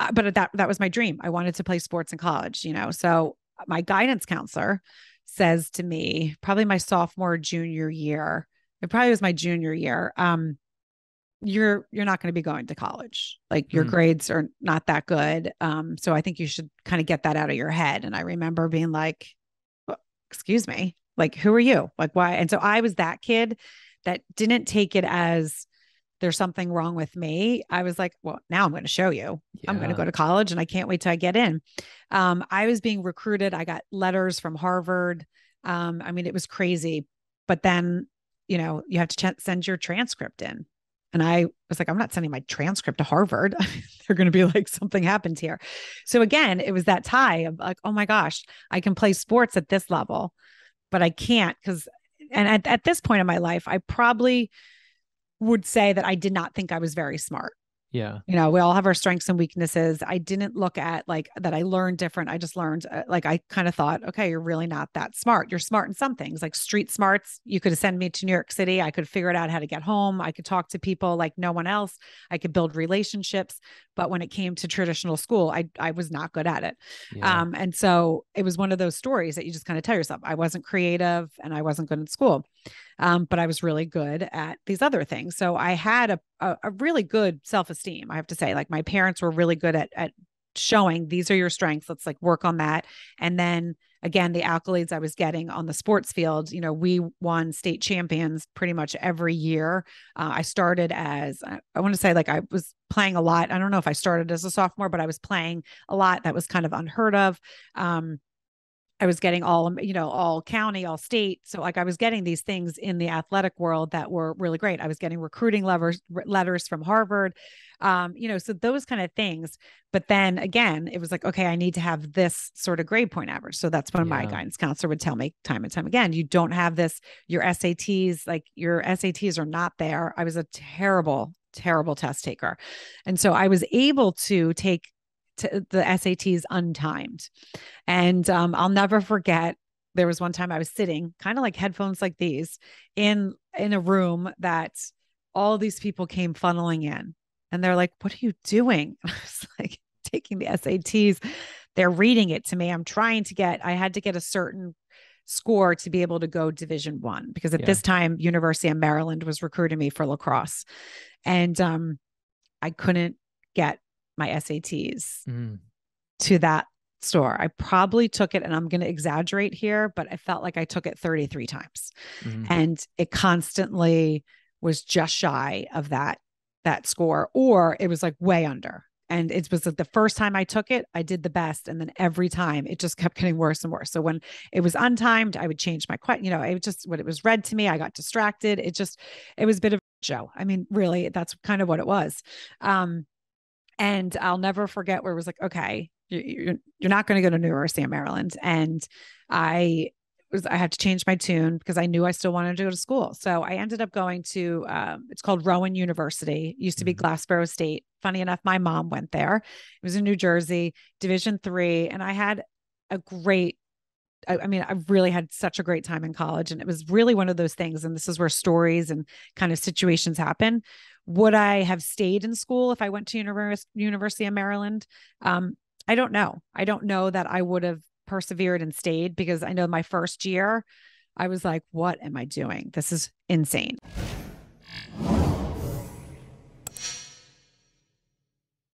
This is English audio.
uh, but that that was my dream. I wanted to play sports in college, you know. So my guidance counselor says to me, probably my sophomore junior year, it probably was my junior year. Um, you're you're not going to be going to college. Like your mm. grades are not that good. Um, so I think you should kind of get that out of your head. And I remember being like, excuse me, like who are you? Like why? And so I was that kid that didn't take it as there's something wrong with me. I was like, well, now I'm going to show you. Yeah. I'm going to go to college and I can't wait till I get in. Um, I was being recruited. I got letters from Harvard. Um, I mean, it was crazy. But then, you know, you have to ch- send your transcript in. And I was like, I'm not sending my transcript to Harvard. They're going to be like, something happens here. So again, it was that tie of like, oh my gosh, I can play sports at this level, but I can't because, and at, at this point in my life, I probably, would say that I did not think I was very smart. Yeah. You know, we all have our strengths and weaknesses. I didn't look at like that I learned different. I just learned uh, like I kind of thought, okay, you're really not that smart. You're smart in some things, like street smarts. You could send me to New York City. I could figure it out how to get home. I could talk to people like no one else. I could build relationships. But when it came to traditional school, I I was not good at it. Yeah. Um, and so it was one of those stories that you just kind of tell yourself, I wasn't creative and I wasn't good at school um, but I was really good at these other things. So I had a, a, a really good self esteem. I have to say, like my parents were really good at at showing these are your strengths. Let's like work on that. And then again, the accolades I was getting on the sports field, you know, we won state champions pretty much every year. Uh, I started as, I, I want to say, like, I was playing a lot. I don't know if I started as a sophomore, but I was playing a lot. That was kind of unheard of. Um, I was getting all, you know, all county, all state. So like I was getting these things in the athletic world that were really great. I was getting recruiting letters, letters from Harvard, um, you know, so those kind of things. But then again, it was like, okay, I need to have this sort of grade point average. So that's when yeah. my guidance counselor would tell me time and time again, you don't have this, your SATs, like your SATs are not there. I was a terrible, terrible test taker. And so I was able to take to the SATs untimed. And um, I'll never forget there was one time I was sitting kind of like headphones like these in in a room that all these people came funneling in. And they're like what are you doing? I was like taking the SATs they're reading it to me. I'm trying to get I had to get a certain score to be able to go division 1 because at yeah. this time University of Maryland was recruiting me for lacrosse. And um I couldn't get my SATs mm. to that store. I probably took it, and I'm going to exaggerate here, but I felt like I took it 33 times, mm. and it constantly was just shy of that that score, or it was like way under. And it was like the first time I took it, I did the best, and then every time it just kept getting worse and worse. So when it was untimed, I would change my question. You know, it just when it was read to me, I got distracted. It just it was a bit of a show. I mean, really, that's kind of what it was. Um, and I'll never forget where it was like, okay, you're, you're not going to go to New University of Maryland. And I was, I had to change my tune because I knew I still wanted to go to school. So I ended up going to, um, it's called Rowan University. It used to be mm-hmm. Glassboro State. Funny enough, my mom went there. It was in New Jersey, Division three, and I had a great I, I, mean, I really had such a great time in college, and it was really one of those things. And this is where stories and kind of situations happen would I have stayed in school if I went to Univers- University of Maryland? Um, I don't know. I don't know that I would have persevered and stayed because I know my first year, I was like, what am I doing? This is insane.